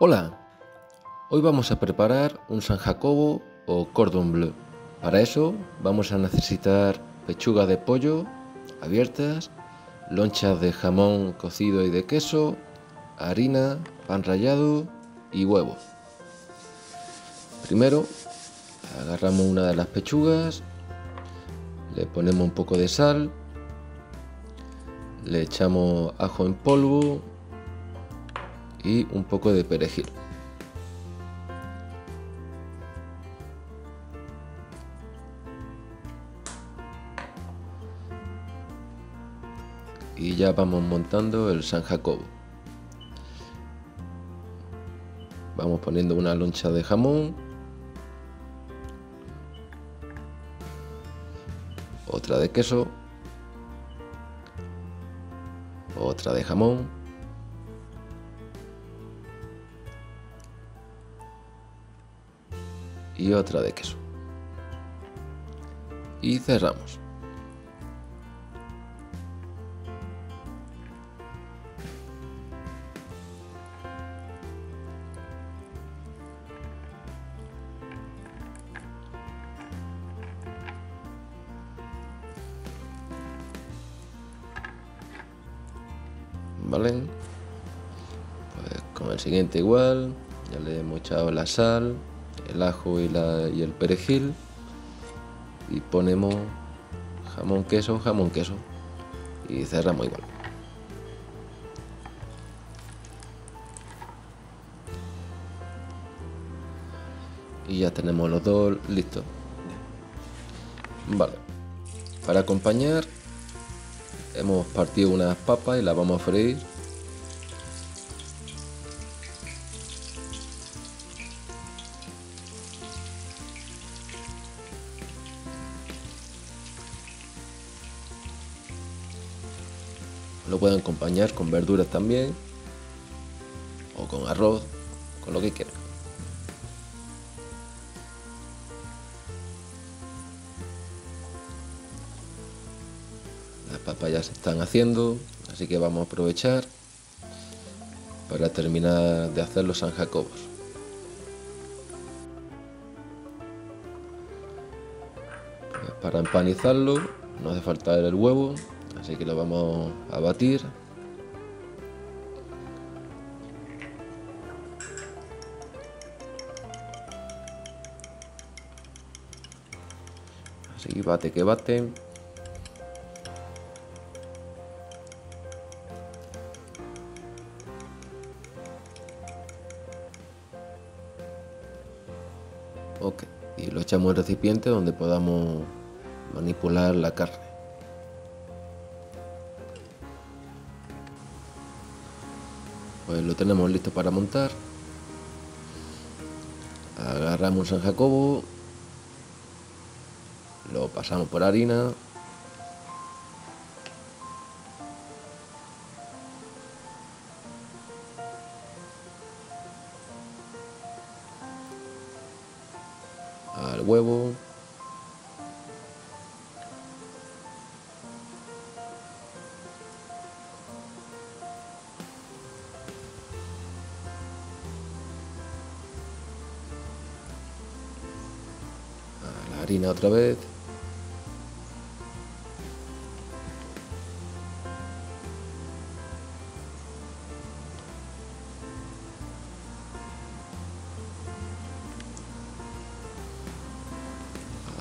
Hola, hoy vamos a preparar un San Jacobo o cordon bleu. Para eso vamos a necesitar pechuga de pollo abiertas, lonchas de jamón cocido y de queso, harina, pan rallado y huevo. Primero agarramos una de las pechugas, le ponemos un poco de sal, le echamos ajo en polvo, y un poco de perejil. Y ya vamos montando el San Jacobo. Vamos poniendo una loncha de jamón. Otra de queso. Otra de jamón. Y otra de queso. Y cerramos. ¿Vale? Pues con el siguiente igual, ya le hemos echado la sal, el ajo y, el perejil y ponemos jamón queso, jamón queso y cerramos igual. Y ya tenemos los dos listos. Vale. Para acompañar hemos partido unas papas y las vamos a freír Lo pueden acompañar con verduras también. O con arroz, con lo que quieran. Las papayas se están haciendo, así que vamos a aprovechar para terminar de hacer los San Jacobos. Para empanizarlo no hace falta el huevo, así que lo vamos a batir. Así bate que bate. Ok y lo echamos en recipiente donde podamos manipular la carne pues lo tenemos listo para montar. Agarramos San Jacobo lo pasamos por harina. Al huevo otra vez.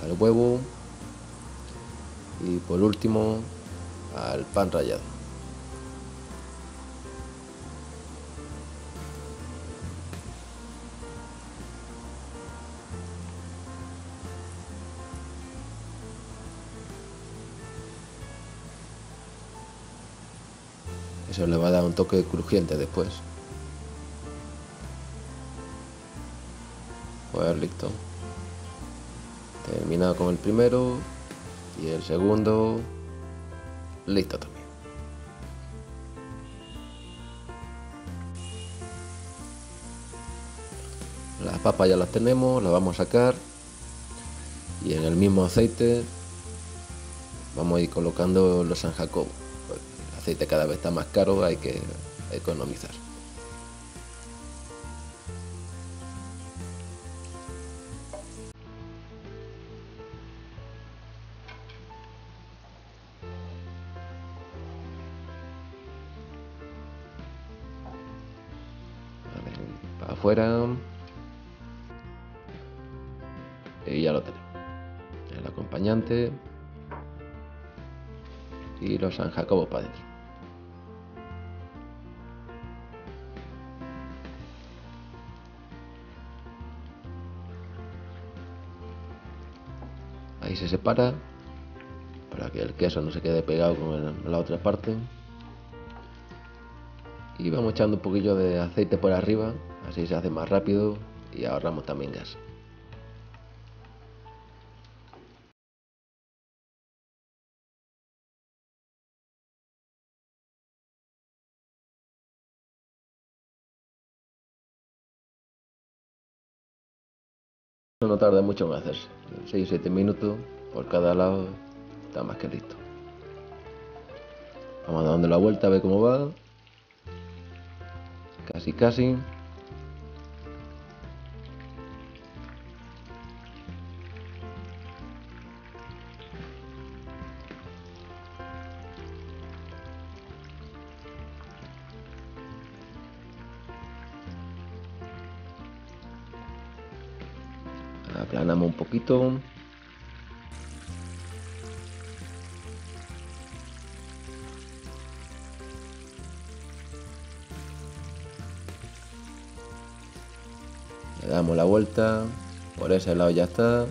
Al huevo. Y por último al pan rallado. Eso le va a dar un toque crujiente después. Pues listo. Terminado con el primero y el segundo listo también. Las papas ya las tenemos, las vamos a sacar y en el mismo aceite vamos a ir colocando los San Jacobo aceite cada vez está más caro, hay que economizar. Para afuera y ya lo tenemos el acompañante y los San Jacobo Padres. Se separa para que el queso no se quede pegado con la otra parte. Y vamos echando un poquillo de aceite por arriba, así se hace más rápido y ahorramos también gas. No tarda mucho en hacerse, 6-7 minutos por cada lado, está más que listo. Vamos dando la vuelta a ver cómo va. Casi, casi. Aplanamos un poquito. Le damos la vuelta. Por ese lado ya está